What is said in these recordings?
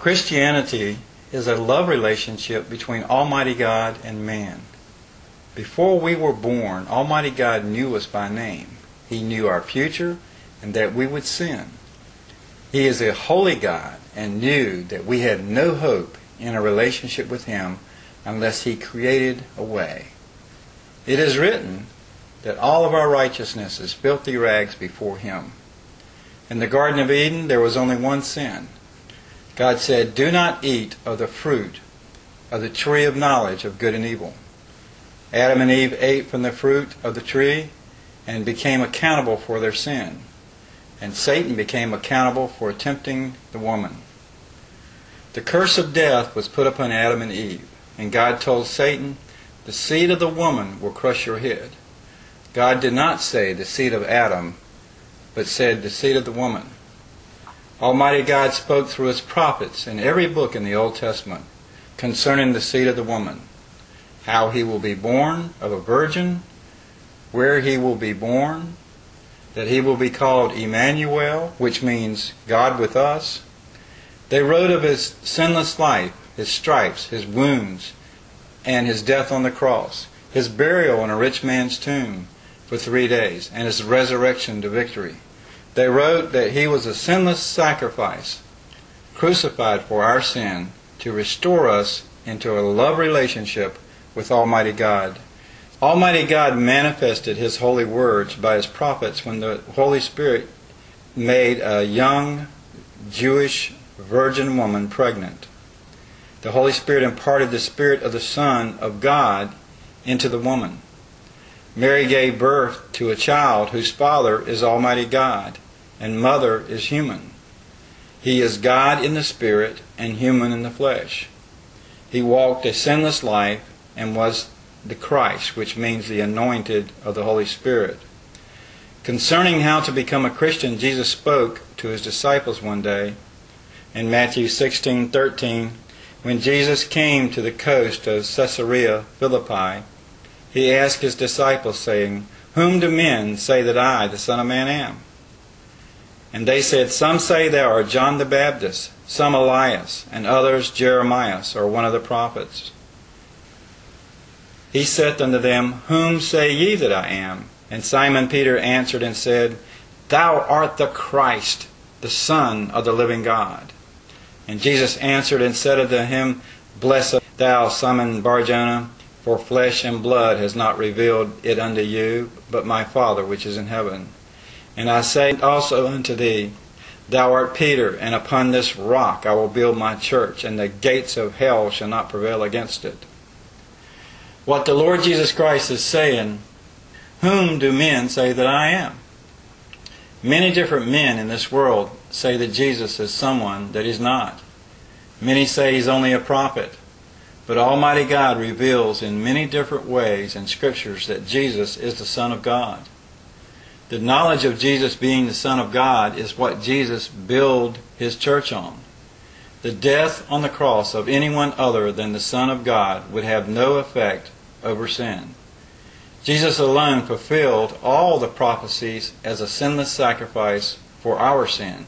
Christianity is a love relationship between Almighty God and man. Before we were born, Almighty God knew us by name. He knew our future and that we would sin. He is a holy God and knew that we had no hope in a relationship with Him unless He created a way. It is written that all of our righteousness is filthy rags before Him. In the Garden of Eden, there was only one sin. God said, Do not eat of the fruit of the tree of knowledge of good and evil. Adam and Eve ate from the fruit of the tree and became accountable for their sin. And Satan became accountable for tempting the woman. The curse of death was put upon Adam and Eve, and God told Satan, The seed of the woman will crush your head. God did not say the seed of Adam, but said the seed of the woman. Almighty God spoke through his prophets in every book in the Old Testament concerning the seed of the woman, how he will be born of a virgin, where he will be born, that he will be called Emmanuel, which means God with us. They wrote of his sinless life, his stripes, his wounds, and his death on the cross, his burial in a rich man's tomb for three days, and his resurrection to victory. They wrote that he was a sinless sacrifice, crucified for our sin, to restore us into a love relationship with Almighty God. Almighty God manifested His holy words by His prophets when the Holy Spirit made a young Jewish virgin woman pregnant. The Holy Spirit imparted the Spirit of the Son of God into the woman. Mary gave birth to a child whose father is Almighty God and mother is human. He is God in the Spirit and human in the flesh. He walked a sinless life and was the Christ, which means the anointed of the Holy Spirit. Concerning how to become a Christian, Jesus spoke to his disciples one day in Matthew 16:13 when Jesus came to the coast of Caesarea Philippi. He asked his disciples saying, "Whom do men say that I, the Son of Man, am?" And they said, Some say thou art John the Baptist, some Elias, and others Jeremiah, or one of the prophets. He said unto them, Whom say ye that I am? And Simon Peter answered and said, Thou art the Christ, the Son of the living God. And Jesus answered and said unto him, Blessed thou, Simon Barjona, for flesh and blood has not revealed it unto you, but my Father which is in heaven. And I say also unto thee, Thou art Peter, and upon this rock I will build my church, and the gates of hell shall not prevail against it. What the Lord Jesus Christ is saying, Whom do men say that I am? Many different men in this world say that Jesus is someone that he's not. Many say he's only a prophet. But Almighty God reveals in many different ways in Scriptures that Jesus is the Son of God. The knowledge of Jesus being the Son of God is what Jesus built his church on. The death on the cross of anyone other than the Son of God would have no effect over sin. Jesus alone fulfilled all the prophecies as a sinless sacrifice for our sin.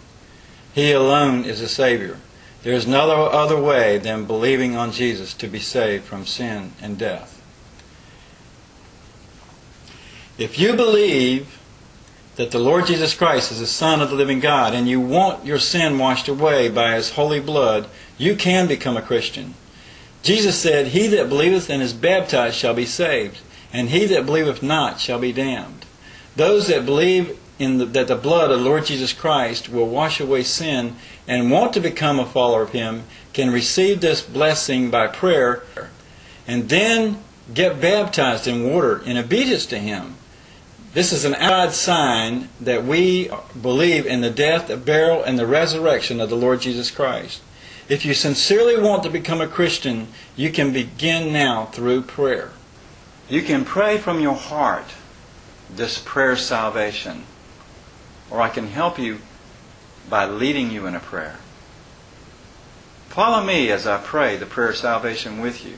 He alone is a Savior. There is no other way than believing on Jesus to be saved from sin and death. If you believe that the Lord Jesus Christ is the Son of the living God and you want your sin washed away by His holy blood, you can become a Christian. Jesus said, He that believeth and is baptized shall be saved, and he that believeth not shall be damned. Those that believe in the, that the blood of the Lord Jesus Christ will wash away sin and want to become a follower of Him can receive this blessing by prayer and then get baptized in water in obedience to Him. This is an odd sign that we believe in the death, the burial, and the resurrection of the Lord Jesus Christ. If you sincerely want to become a Christian, you can begin now through prayer. You can pray from your heart this prayer salvation, or I can help you by leading you in a prayer. Follow me as I pray the prayer of salvation with you.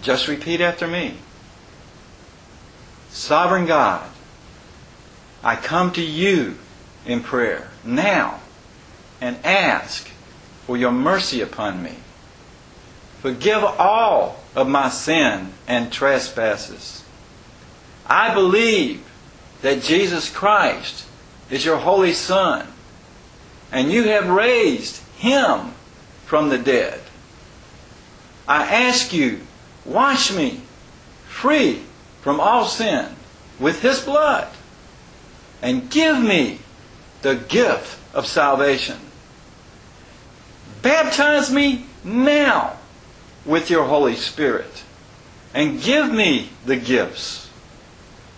Just repeat after me. Sovereign God, I come to you in prayer now and ask for your mercy upon me. Forgive all of my sin and trespasses. I believe that Jesus Christ is your Holy Son, and you have raised him from the dead. I ask you, wash me free from all sin with his blood, and give me the gift of salvation. Baptize me now with your Holy Spirit, and give me the gifts.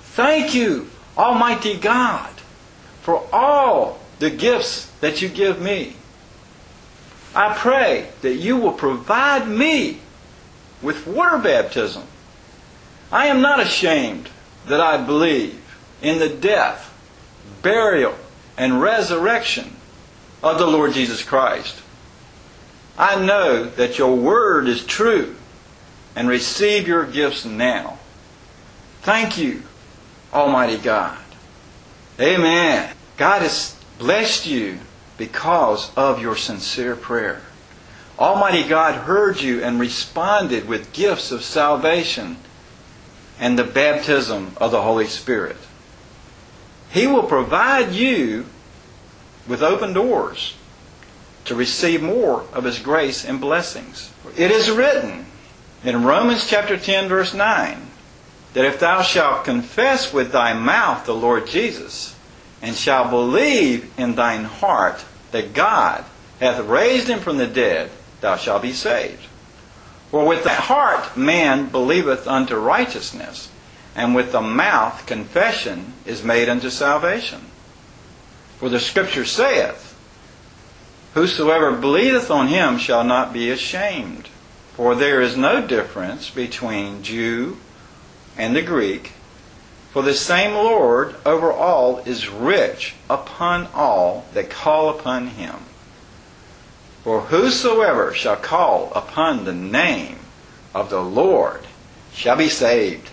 Thank you, Almighty God, for all the gifts that you give me. I pray that you will provide me with water baptism. I am not ashamed that I believe in the death, burial, and resurrection of the Lord Jesus Christ. I know that your word is true and receive your gifts now. Thank you, Almighty God. Amen. God has blessed you because of your sincere prayer. Almighty God heard you and responded with gifts of salvation and the baptism of the Holy Spirit. He will provide you with open doors to receive more of His grace and blessings. It is written in Romans chapter 10 verse 9 that if thou shalt confess with thy mouth the Lord Jesus and shalt believe in thine heart that God hath raised him from the dead, thou shalt be saved. For with the heart man believeth unto righteousness, and with the mouth confession is made unto salvation. For the Scripture saith, Whosoever believeth on him shall not be ashamed. For there is no difference between Jew and the Greek, for the same Lord over all is rich upon all that call upon him. For whosoever shall call upon the name of the Lord shall be saved.